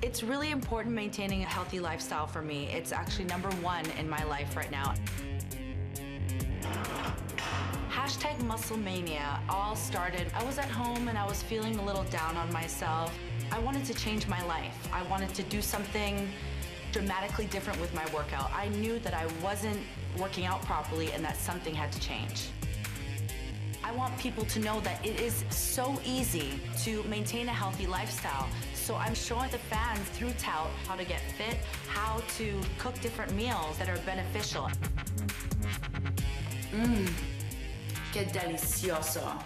It's really important maintaining a healthy lifestyle for me. It's actually number one in my life right now. Hashtag Musclemania all started, I was at home and I was feeling a little down on myself. I wanted to change my life. I wanted to do something dramatically different with my workout. I knew that I wasn't working out properly and that something had to change. I want people to know that it is so easy to maintain a healthy lifestyle. So I'm showing the fans through Tout how to get fit, how to cook different meals that are beneficial. Mmm, que delicioso.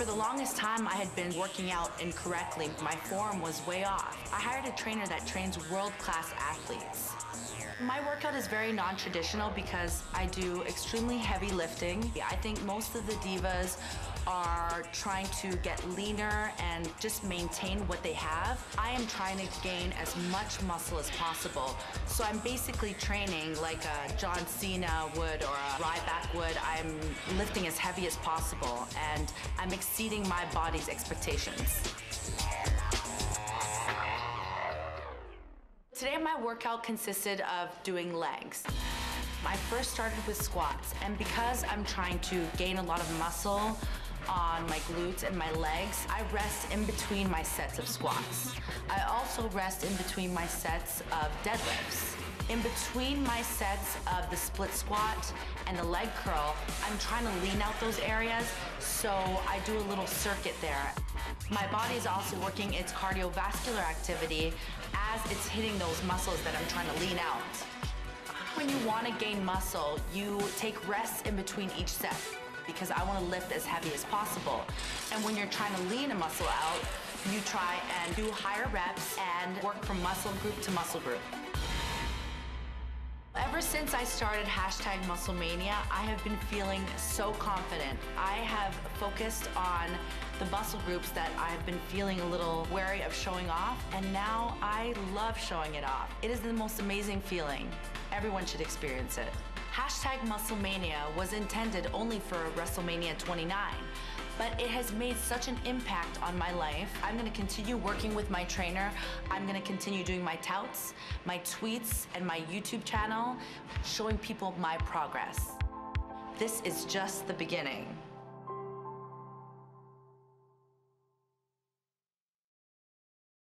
For the longest time, I had been working out incorrectly. My form was way off. I hired a trainer that trains world-class athletes. My workout is very non-traditional because I do extremely heavy lifting. I think most of the divas are trying to get leaner and just maintain what they have. I am trying to gain as much muscle as possible. So I'm basically training like a John Cena would or a Ryback would. I'm lifting as heavy as possible and I'm exceeding my body's expectations. Today my workout consisted of doing legs. I first started with squats and because I'm trying to gain a lot of muscle on my glutes and my legs, I rest in between my sets of squats. I also rest in between my sets of deadlifts. In between my sets of the split squat and the leg curl, I'm trying to lean out those areas, so I do a little circuit there. My body is also working its cardiovascular activity as it's hitting those muscles that I'm trying to lean out. When you want to gain muscle, you take rests in between each set because I want to lift as heavy as possible. And when you're trying to lean a muscle out, you try and do higher reps and work from muscle group to muscle group. Ever since I started hashtag Musclemania, I have been feeling so confident. I have focused on the muscle groups that I've been feeling a little wary of showing off, and now I love showing it off. It is the most amazing feeling. Everyone should experience it. Hashtag Musclemania was intended only for WrestleMania 29, but it has made such an impact on my life. I'm gonna continue working with my trainer. I'm gonna continue doing my touts, my tweets, and my YouTube channel, showing people my progress. This is just the beginning.